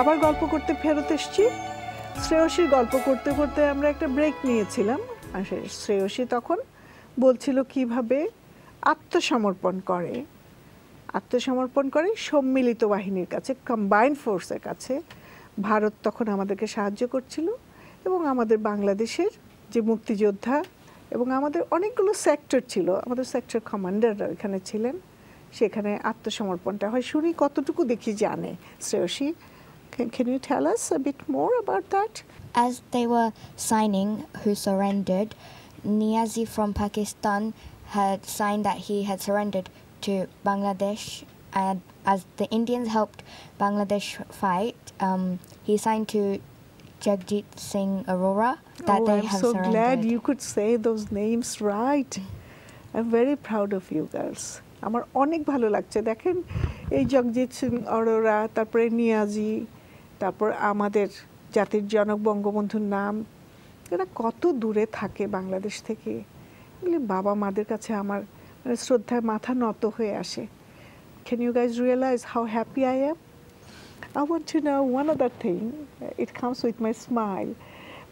আবার গল্প করতে ফেরত এসছি। শ্রেয়সীর গল্প করতে করতে আমরা একটা ব্রেক নিয়েছিলাম আর শ্রেয়সী তখন বলছিল কীভাবে আত্মসমর্পণ করে। আত্মসমর্পণ করে সম্মিলিত বাহিনীর কাছে কম্বাইন্ড ফোর্সের কাছে। ভারত তখন আমাদেরকে সাহায্য করছিল এবং আমাদের বাংলাদেশের যে মুক্তিযোদ্ধা এবং আমাদের অনেকগুলো সেক্টর ছিল, আমাদের সেক্টর কমান্ডাররা ওইখানে ছিলেন। সেখানে আত্মসমর্পণটা হয়। শুনি কতটুকু দেখি জানে Shreyasi. Can you tell us a bit more about that As they were signing who surrendered, Niazi from Pakistan had signed that he had surrendered to Bangladesh, and as the Indians helped Bangladesh fight, um, he signed to Jagjit Singh Arora that oh, they I'm have so surrendered. glad you could say those names right. I'm very proud of you girls. আমার অনেক ভালো লাগছে দেখেন এই জগজিৎ সিং অরোরা তারপরে নিয়াজি তারপর আমাদের জাতির জনক বঙ্গবন্ধুর নাম, এরা কত দূরে থাকে বাংলাদেশ থেকে? এগুলি বাবা মাদের কাছে আমার মানে শ্রদ্ধায় মাথা নত হয়ে আসে। Can you guys realize how happy I am I want to know one other thing it comes with my smile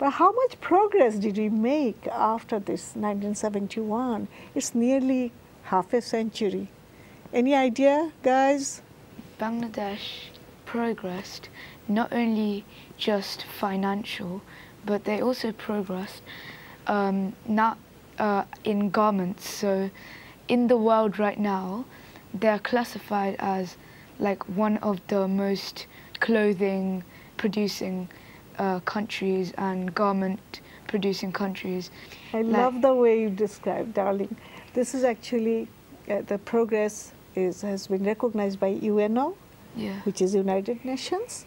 বা how much progress did you make after this nineteen seventy one it's nearly half a century any idea guys Bangladesh progressed not only just financial, but they also progressed um, not uh, in garments. So, in the world right now, they're classified as like one of the most clothing producing uh, countries and garment producing countries. I Like- love the way you describe, darling. This is actually uh, the progress is has been recognized by UNO, Yeah. which is United Nations,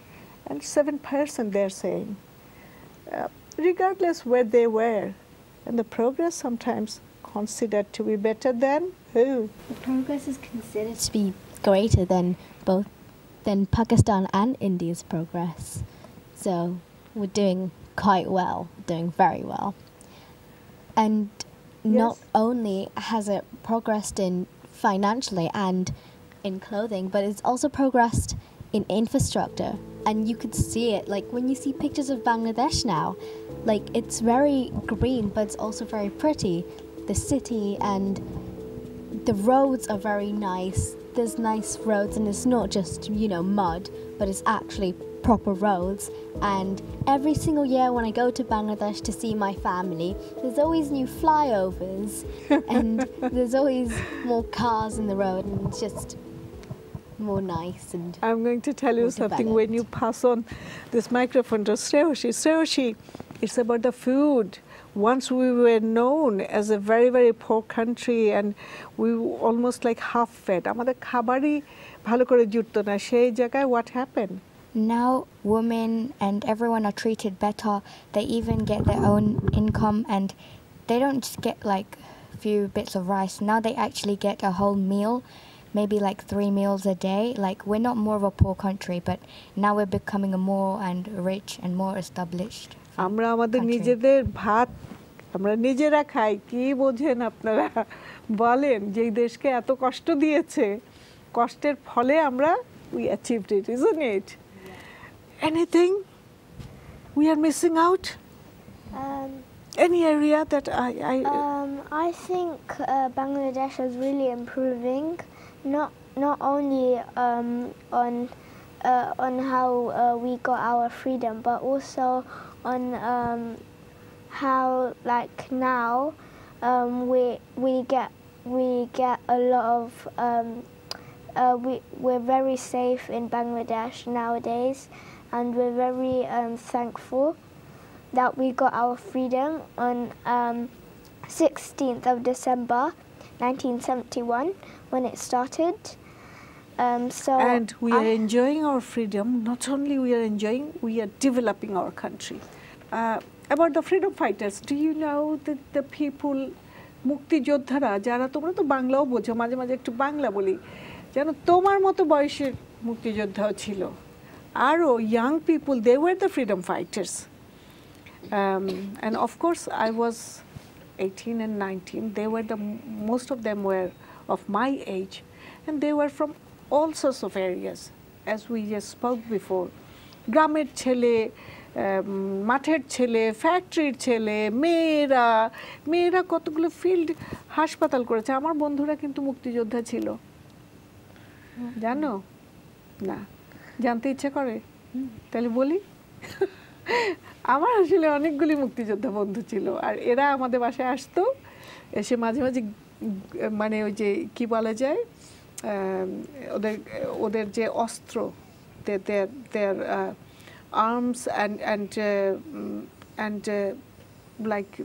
and seven percent they're saying, uh, regardless where they were, and the progress sometimes considered to be better than who? The progress is considered to be greater than both than Pakistan and India's progress. So we're doing quite well, doing very well. And not only has it progressed in financially and in clothing, but it's also progressed in infrastructure. And you could see it like when you see pictures of Bangladesh now, like it's very green, but it's also very pretty. The city and the roads are very nice. There's nice roads, and it's not just, you know, mud, but it's actually proper roads. And every single year when I go to Bangladesh to see my family, there's always new flyovers, and there's always more cars in the road, and it's just more nice. And I'm going to tell you More something when you pass on this microphone to Sreyoshi. Sreyoshi, it's about the food. Once we were known as a very, very poor country and we were almost like half fed. আমাদের খাবারই ভালো করে জুটতো না সেই জায়গায় what happened? Now, women and everyone are treated better. They even get their own income and they don't just get like a few bits of rice. Now they actually get a whole meal, maybe like three meals a day. Like, we're not more of a poor country, but now we're becoming a more and rich and more established. আমরা আমাদের country. নিজেদের ভাত আমরা নিজেরা খাই কি বোঝেন আপনারা বলেন যে এই দেশকে এত কষ্ট দিয়েছে কষ্টের ফলে আমরা we achieved it isn't it anything we are missing out Um, any area that I, I um, I think uh, Bangladesh is really improving, not not only um, on uh, on how uh, we got our freedom, but also on um, how like now um, we we get we get a lot of um, uh, we we're very safe in Bangladesh nowadays, and we're very um, thankful that we got our freedom on um, 16th of December 1971 when it started. Um, so and we are I- enjoying our freedom not only we are enjoying we are developing our country uh, about the freedom fighters do you know that the people মুক্তিযোদ্ধারা যারা তোমরা তো বাংলাও বোঝো মাঝে মাঝে একটু বাংলা বলি যেন তোমার মতো বয়সের মুক্তিযোদ্ধাও ছিল আরও young people they were the freedom fighters um, and of course I was 18 and 19 they were the most of them were Of my age, and they were from all sorts of areas, as we just spoke before. গ্রামের ছেলে মাঠের ছেলে ফ্যাক্টরির ছেলে, মেয়েরা মেয়েরা কতগুলো field হাসপাতাল করেছে। আমার বন্ধুরা কিন্তু মুক্তিযোদ্ধা ছিল। জানো? না। জানতে ইচ্ছে করে? তাহলে বলি? আমার আসলে অনেকগুলি মুক্তিযোদ্ধা বন্ধু ছিল, আর এরা আমাদের বাসায় আসতো, এসে মাঝে মাঝে মানে ওই যে কি বলা যায় ওদের ওদের যে অস্ত্র দেয়ার দেয়ার arms and and uh, and uh, like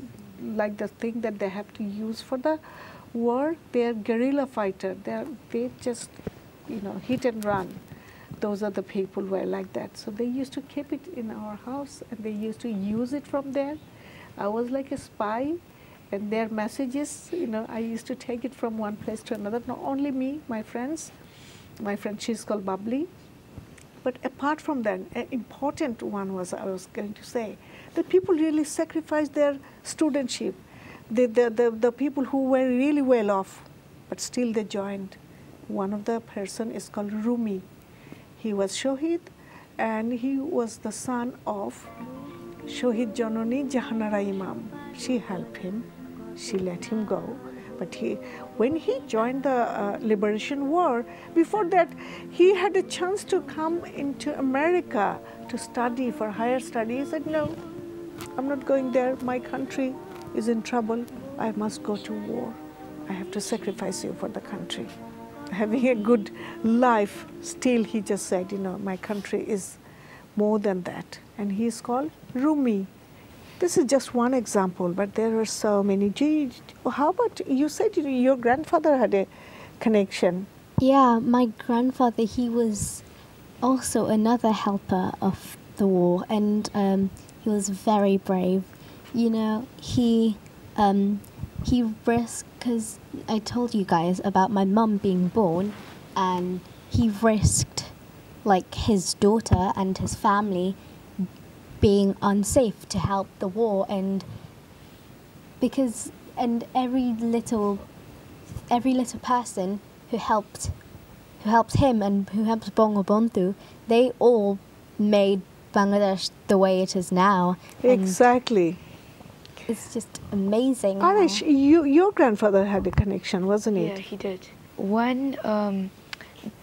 like the thing that they have to use for the war they are guerrilla fighter they are, they just you know hit and run those are the people who are like that so they used to keep it in our house and they used to use it from there i was like a spy and their messages you know i used to take it from one place to another not only me my friends my friend she's called bubbly but apart from that, an important one was I was going to say that people really sacrificed their studentship. The, the, the, the people who were really well off, but still they joined. One of the person is called Rumi. He was Shohid and he was the son of Shohid Janoni Jahanara Imam. She helped him, she let him go but he, when he joined the uh, Liberation War, before that, he had a chance to come into America to study for higher study. He said, no, I'm not going there. My country is in trouble. I must go to war. I have to sacrifice you for the country. Having a good life, still he just said, you know, my country is more than that. And he is called Rumi. This is just one example, but there are so many. How about you said your grandfather had a connection? Yeah, my grandfather, he was also another helper of the war, and um, he was very brave. You know, he um, he risked because I told you guys about my mum being born, and he risked like his daughter and his family being unsafe to help the war and because and every little every little person who helped who helped him and who helped Bangabandhu, they all made Bangladesh the way it is now. Exactly. It's just amazing. Arish, you, your grandfather had a connection, wasn't it? Yeah, he did. When um,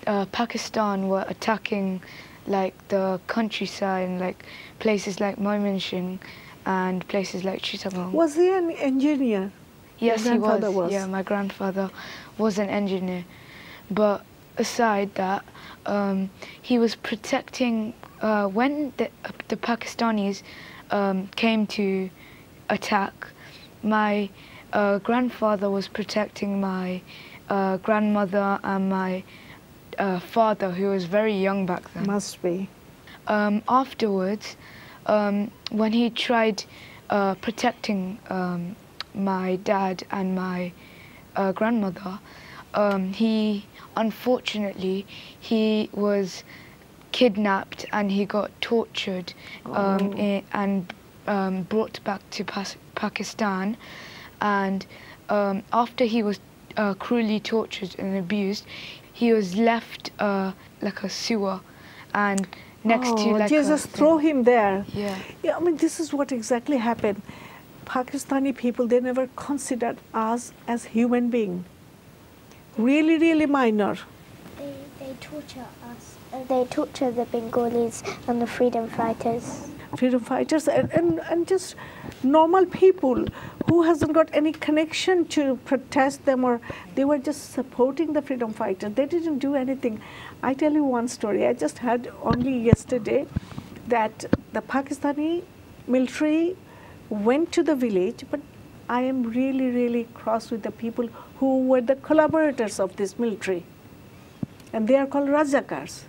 uh, Pakistan were attacking like the countryside and like places like Mymensingh and places like Chittagong. Was he an engineer? Yes, he was. was. Yeah, my grandfather was an engineer. But aside that, um, he was protecting uh, when the, uh, the Pakistanis um, came to attack. My uh, grandfather was protecting my uh, grandmother and my uh, father who was very young back then. Must be. Um, afterwards, um, when he tried uh, protecting um, my dad and my uh, grandmother, um, he unfortunately he was kidnapped and he got tortured um, oh. and um, brought back to Pas Pakistan. And after he was uh, cruelly tortured and abused, he was left uh, like a sewer and next oh, to like Jesus throw him there. Yeah. Yeah, I mean this is what exactly happened. Pakistani people they never considered us as human being. Really, really minor. They, they torture us. Uh, they torture the Bengalis and the freedom fighters freedom fighters and, and, and just normal people who hasn't got any connection to protest them or they were just supporting the freedom fighters. They didn't do anything. I tell you one story. I just heard only yesterday that the Pakistani military went to the village, but I am really, really cross with the people who were the collaborators of this military. And they are called Rajakars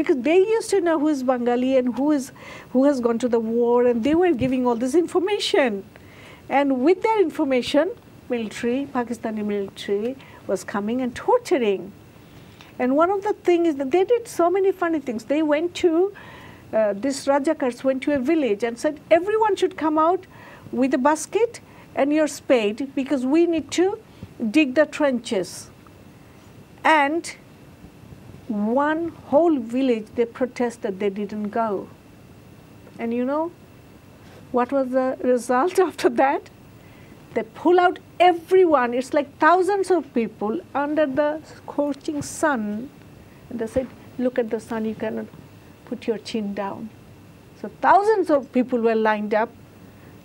because they used to know who is Bengali and who is who has gone to the war, and they were giving all this information. And with that information, military, Pakistani military, was coming and torturing. And one of the things is that they did so many funny things. They went to uh, this Rajakars went to a village and said everyone should come out with a basket and your spade because we need to dig the trenches. And one whole village, they protested, they didn't go. And you know what was the result after that? They pull out everyone. It's like thousands of people under the scorching sun. And they said, Look at the sun, you cannot put your chin down. So thousands of people were lined up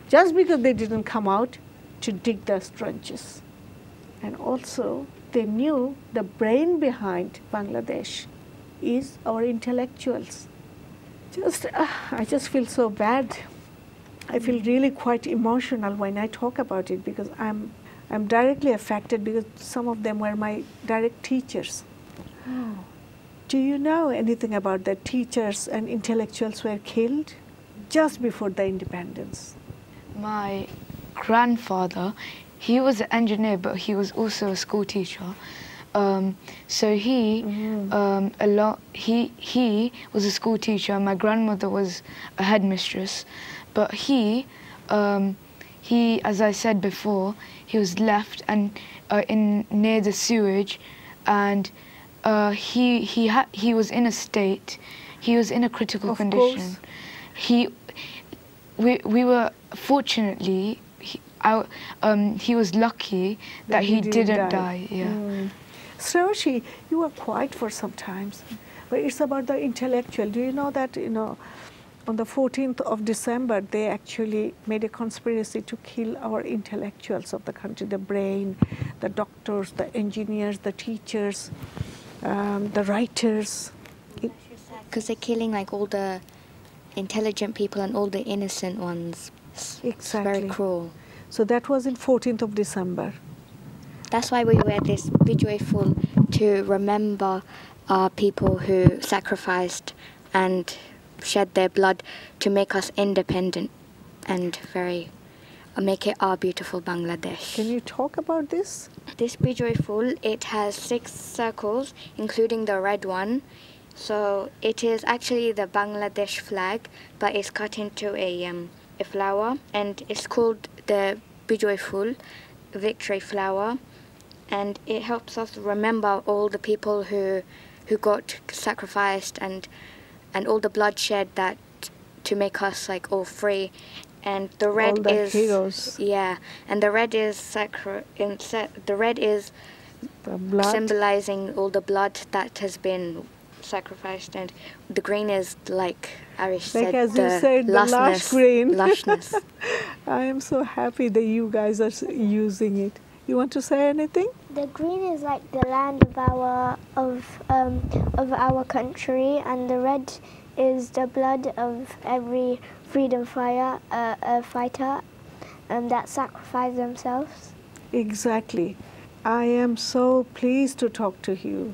just because they didn't come out to dig the trenches. And also, they knew the brain behind Bangladesh is our intellectuals. Just, uh, I just feel so bad. I feel really quite emotional when I talk about it because I'm, I'm directly affected because some of them were my direct teachers. Do you know anything about the teachers and intellectuals were killed just before the independence? My grandfather, he was an engineer, but he was also a school teacher. Um, so he, um, a lot, he he was a school teacher. My grandmother was a headmistress, but he, um, he, as I said before, he was left and uh, in near the sewage, and uh, he he ha- he was in a state, he was in a critical Of condition. course. He, we we were fortunately. He, I, um, he was lucky that, he, didn't, die. Yeah. Mm. Sreoshi, you were quiet for some times, but it's about the intellectual. Do you know that you know, on the 14th of December, they actually made a conspiracy to kill our intellectuals of the country, the brain, the doctors, the engineers, the teachers, um, the writers. Because they're killing like all the intelligent people and all the innocent ones. It's Exactly. very cruel. So that was in 14th of December. That's why we wear this full to remember our people who sacrificed and shed their blood to make us independent and very uh, make it our beautiful Bangladesh. Can you talk about this? This Bijoy Full, it has six circles, including the red one. So it is actually the Bangladesh flag, but it's cut into a, um, a flower, and it's called the Bijoy Full, victory flower, and it helps us remember all the people who who got sacrificed and and all the bloodshed that to make us like all free. And the red the is heroes. yeah, and the red is sacri- in the red is The blood. symbolizing all the blood that has been sacrificed, and the green is like Arish Like said, as you the said, the lush lushness, green. lushness. I am so happy that you guys are using it. You want to say anything? The green is like the land of our of um, of our country, and the red is the blood of every freedom fire uh, uh, fighter um, that sacrificed themselves. Exactly. I am so pleased to talk to you.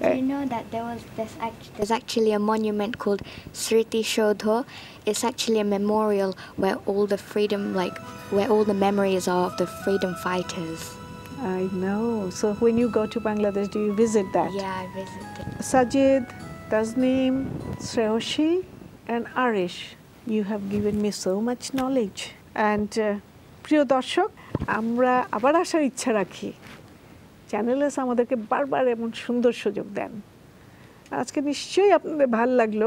Did you know that there was this act- there's actually a monument called Sriti Shodho? It's actually a memorial where all the freedom, like where all the memories are of the freedom fighters. I know. So when you go to Bangladesh, do you visit that? Yeah, I visited. Sajid, Tasneem, Sreoshi, and Arish, you have given me so much knowledge. And uh, প্রিয় দর্শক আমরা আবার আসার ইচ্ছা রাখি Channel S আমাদেরকে বারবার এমন সুন্দর সুযোগ দেন। আজকে নিশ্চয়ই আপনাদের ভালো লাগল।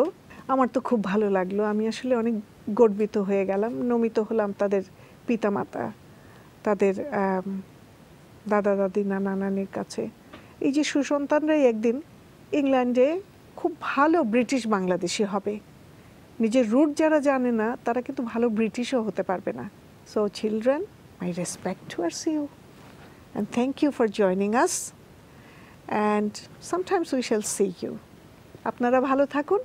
আমার তো খুব ভালো লাগল। আমি আসলে অনেক গর্বিত হয়ে গেলাম। নমিত হলাম তাদের পিতামাতা, তাদের দাদা, দাদি, নানা, নানির কাছে। এই যে সুসন্তানরাই একদিন ইংল্যান্ডে খুব ভালো ব্রিটিশ বাংলাদেশি হবে। নিজের রুট যারা জানে না, তারা কিন্তু ভালো ব্রিটিশও হতে পারবে না। So children my respect towards you and thank you for joining us. And sometimes we shall see you. আপনারা ভালো থাকুন।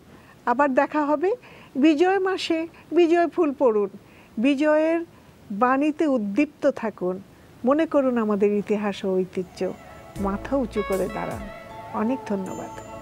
আবার দেখা হবে বিজয় মাসে। বিজয় ফুল পড়ুন। বিজয়ের বাণীতে উদ্দীপ্ত থাকুন। মনে করুন আমাদের ইতিহাস ও ঐতিহ্য মাথা উঁচু করে দাঁড়ান। অনেক ধন্যবাদ।